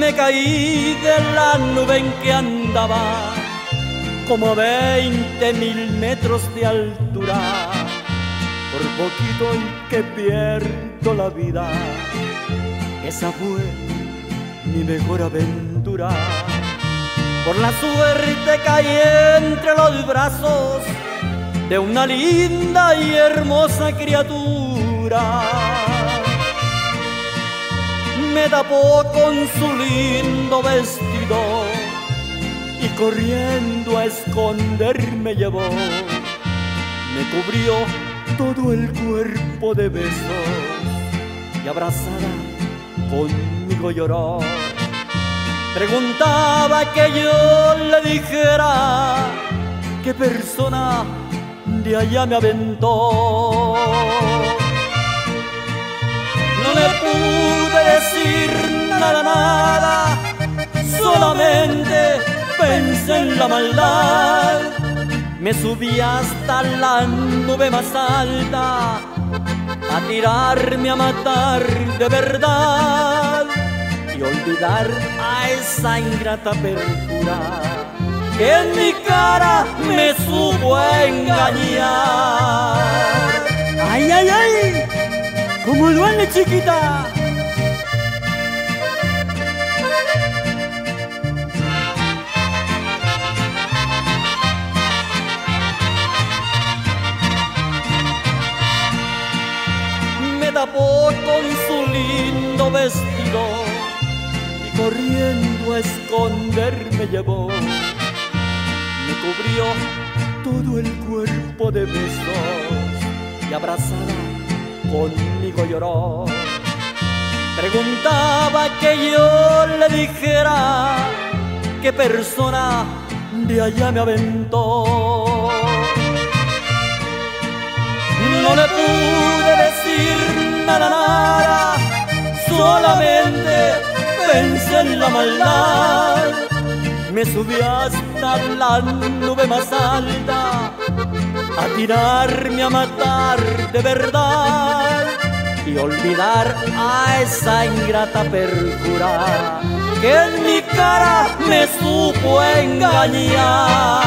me caí de la nube en que andaba, como veinte mil metros de altura. Por poquito y que pierdo la vida, esa fue mi mejor aventura. Por la suerte caí entre los brazos de una linda y hermosa criatura. Tapó con su lindo vestido y corriendo a esconderme llevó. Me cubrió todo el cuerpo de besos y abrazada conmigo lloró. Preguntaba que yo le dijera qué persona de allá me aventó. Maldad. Me subí hasta la nube más alta a tirarme a matar de verdad y olvidar a esa ingrata perjura que en mi cara me supo engañar. ¡Ay, ay, ay! ¡Como duele, chiquita! Me tapó con su lindo vestido y corriendo a esconderme llevó me cubrió todo el cuerpo de besos y abrazada conmigo lloró. Preguntaba que yo le dijera qué persona de allá me aventó. No le pude solamente pensé en la maldad me subí hasta la nube más alta a tirarme a matar de verdad y olvidar a esa ingrata perjura que en mi cara me supo engañar.